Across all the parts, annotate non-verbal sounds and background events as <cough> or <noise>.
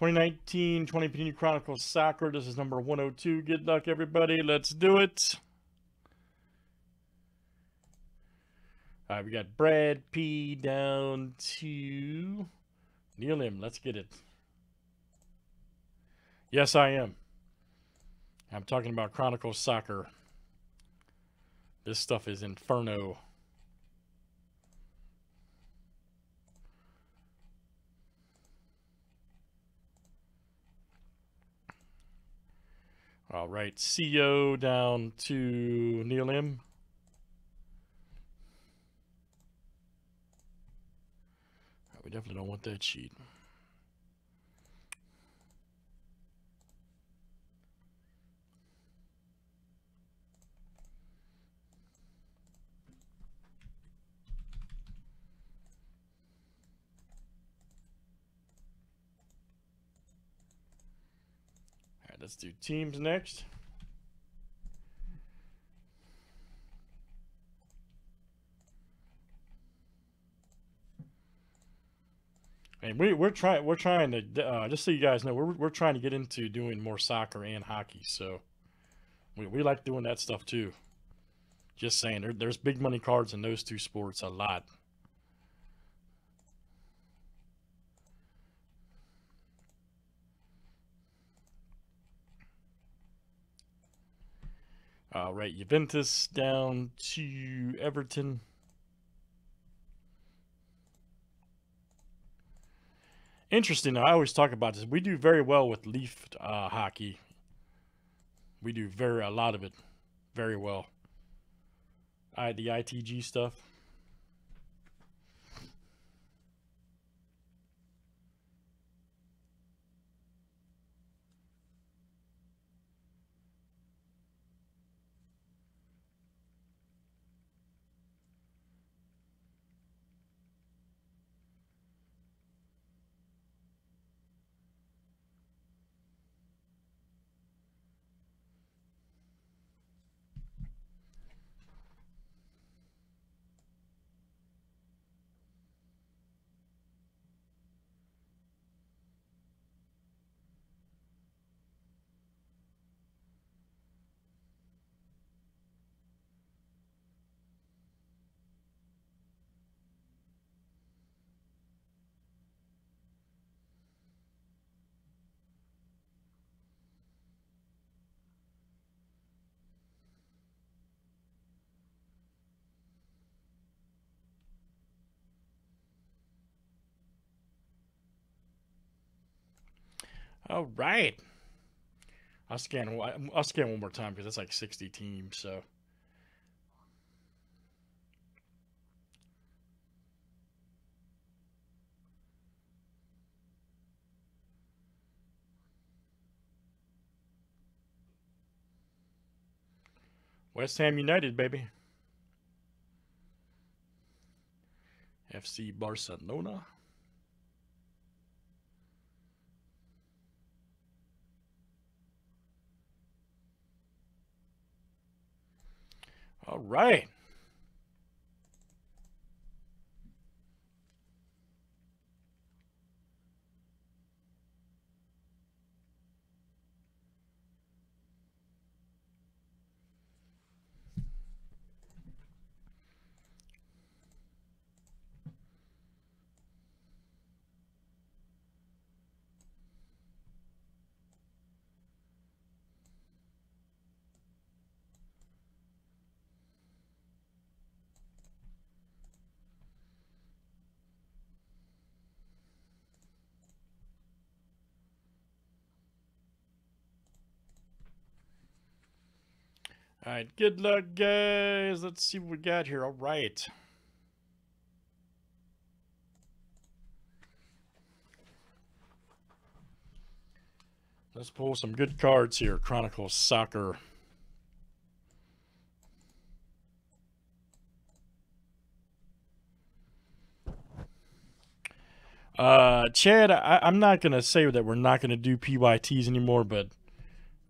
2019 20 Panini Chronicles Soccer. This is number 102. Good luck, everybody. Let's do it. All right, we got Brad P down to Neil M. Let's get it. Yes, I am. I'm talking about Chronicles Soccer. This stuff is inferno. All right, CO down to Neil M. We definitely don't want that sheet. Let's do teams next. And we, we're trying we're trying to uh, just so you guys know we're we're trying to get into doing more soccer and hockey. So we we like doing that stuff too. Just saying, there, there's big money cards in those two sports a lot. All right, Juventus down to Everton. Interesting. I always talk about this. We do very well with leaf uh, hockey. We do very a lot of it, very well. I the ITG stuff. All right. I'll scan. I'll scan one more time because that's like 60 teams. So. West Ham United, baby. FC Barcelona. All right. All right, good luck, guys. Let's see what we got here. All right. Let's pull some good cards here. Chronicles Soccer. Uh, Chad, I, am not going to say that we're not going to do PYTs anymore, but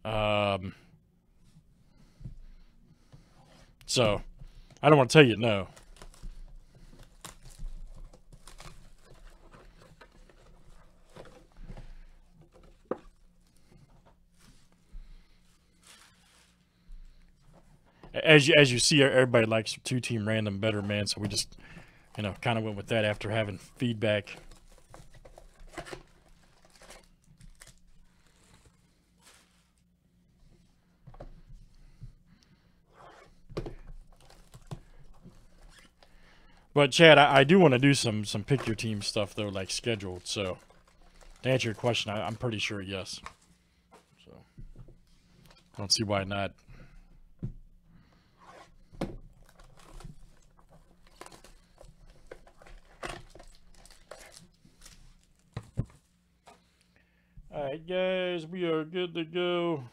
um, so I don't want to tell you no. As you, as you see, er, everybody likes two team random better, man. So we just, you know, kind of went with that after having feedback But Chad, I, I do want to do some some pick your team stuff though, like scheduled. So to answer your question, I, I'm pretty sure yes. So I don't see why not. All right, guys, we are good to go.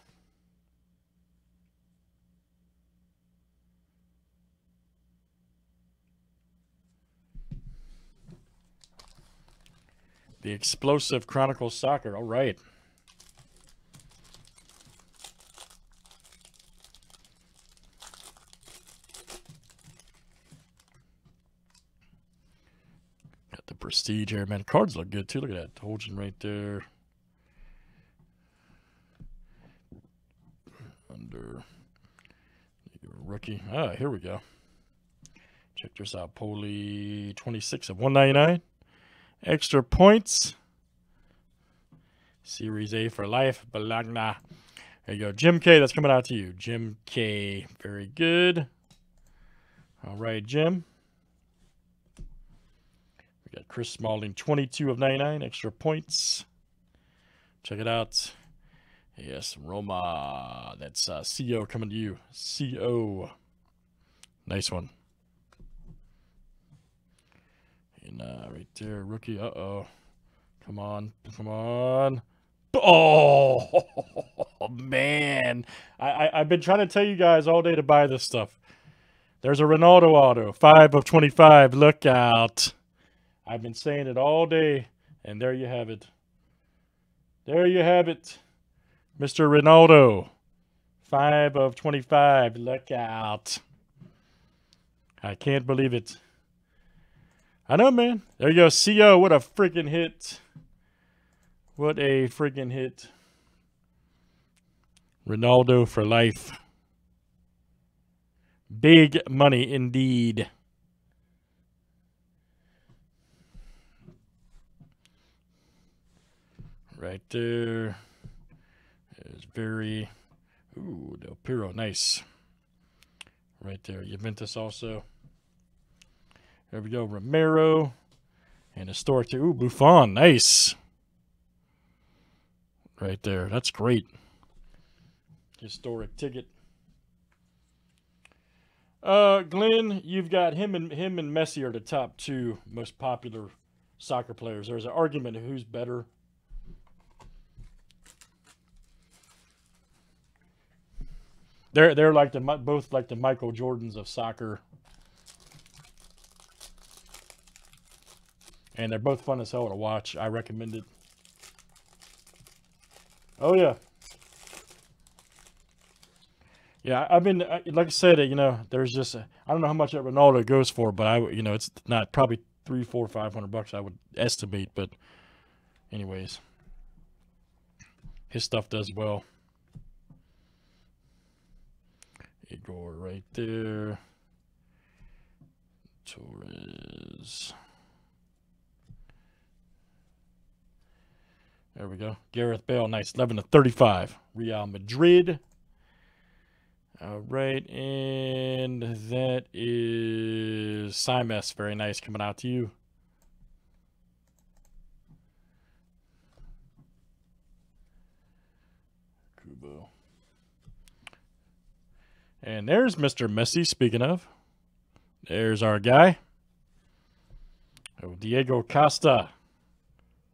The Explosive Chronicles Soccer. All right. Got the prestige here, man. Cards look good too. Look at that Toljan right there. Under rookie. Ah, here we go. Check this out. Poli 26 of 199. Extra points. Series A for life. Bologna. There you go. Jim K, that's coming out to you. Jim K. Very good. All right, Jim. We got Chris Smalling, 22 of 99. Extra points. Check it out. Yes, Roma. That's uh, CO coming to you. CO. Nice one. And uh, right there, rookie. Uh oh. Come on. Come on. Oh, <laughs> man. I, I, I've been trying to tell you guys all day to buy this stuff. There's a Ronaldo auto. 5 of 25. Look out. I've been saying it all day. And there you have it. There you have it. Mr. Ronaldo. 5 of 25. Look out. I can't believe it. I know, man. There you go. CO. What a freaking hit. What a freaking hit. Ronaldo for life. Big money indeed. Right there. It's very. Ooh, Del Piero. Nice. Right there. Juventus also. There we go. Romero. And historic to ooh, Buffon. Nice. Right there. That's great. Historic ticket. Uh, Glenn, you've got him and him and Messi are the top two most popular soccer players. There's an argument of who's better. They're they're like the both like the Michael Jordans of soccer. And they're both fun as hell to watch. I recommend it. Oh, yeah. Yeah, I've been, like I said, you know, there's just, uh, I don't know how much that Ronaldo goes for, but I, you know, it's not probably three, four, five hundred bucks, I would estimate. But, anyways, his stuff does well. Igor right there. Torres. There we go. Gareth Bale, nice. 11 to 35. Real Madrid. All right. And that is Simes. Very nice coming out to you. Kubo. And there's Mr. Messi, speaking of. There's our guy. Oh, Diego Costa.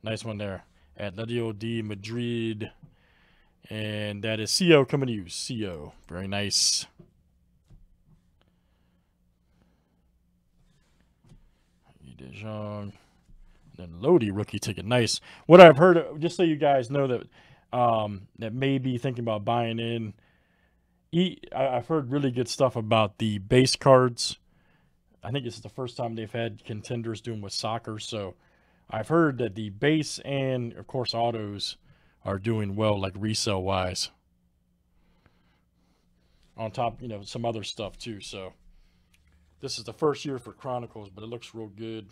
Nice one there. Atletico de Madrid. And that is CO coming to you. CO. Very nice. De Jong. Then Lodi rookie ticket. Nice. What I've heard, just so you guys know that um, that may be thinking about buying in. I've heard really good stuff about the base cards. I think this is the first time they've had contenders doing with soccer. So I've heard that the base and, of course, autos are doing well, like resale wise. on top, you know, some other stuff too. So this is the first year for Chronicles, but it looks real good.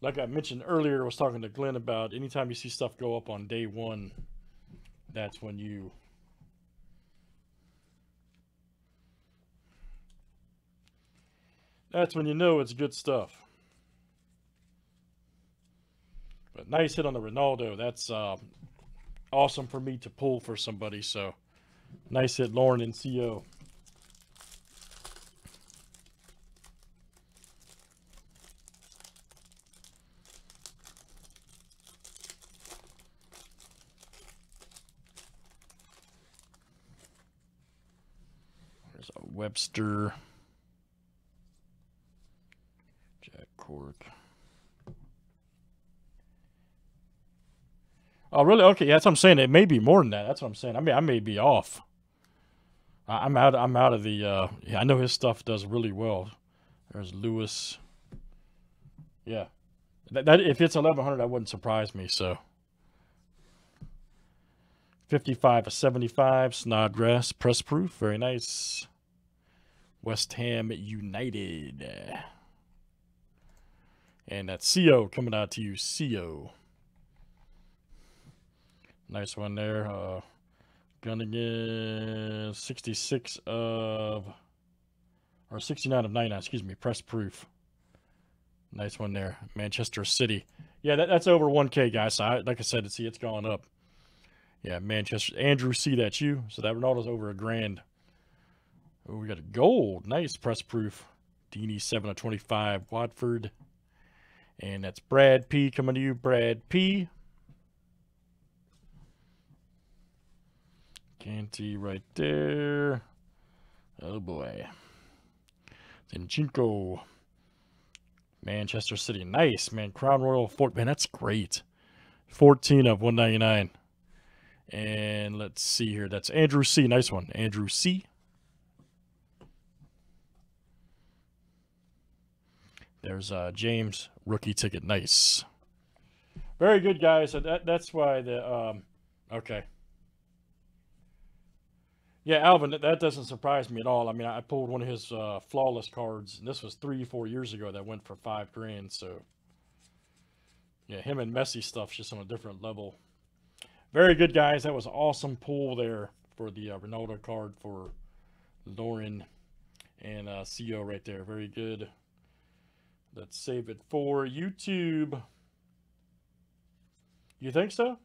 Like I mentioned earlier, I was talking to Glenn about anytime you see stuff go up on day one, that's when you that's when you know it's good stuff. But nice hit on the Ronaldo. That's uh, awesome for me to pull for somebody. So nice hit, Lauren and CO. Webster. Oh, really? Okay, yeah, that's what I'm saying. It may be more than that. That's what I'm saying. I mean, I may be off. I, I'm out. I'm out of the. Uh, yeah, I know his stuff does really well. There's Lewis. Yeah, that, that if it's 1100, that wouldn't surprise me. So. 55 to 75, Snodgrass, press proof, very nice. West Ham United. And that's CO coming out to you, CO. Nice one there. Uh, Gundogan, 66 of, or 69 of 99, excuse me, press proof. Nice one there. Manchester City. Yeah, that, that's over 1K, guys. So I, like I said, see, it's gone up. Yeah, Manchester. Andrew C, that's you. So that Ronaldo's over a grand. Oh, we got a gold. Nice press proof. Deeney 7 of 25. Watford. And that's Brad P coming to you. Brad P. Kante right there. Oh boy. Zinchenko. Manchester City. Nice, man. Crown Royal Fort. Man, that's great. 14 of 199. And let's see here. That's Andrew C. Nice one. Andrew C. There's uh, James rookie ticket. Nice. Very good, guys. So that that's why the um, okay. Yeah, Alvin, that, doesn't surprise me at all. I mean, I pulled one of his uh, flawless cards, and this was three, four years ago that went for five grand. So, yeah, him and Messi stuff's just on a different level. Very good, guys. That was awesome pull there for the uh, Ronaldo card for Lauren and uh, right there. Very good. Let's save it for YouTube. You think so?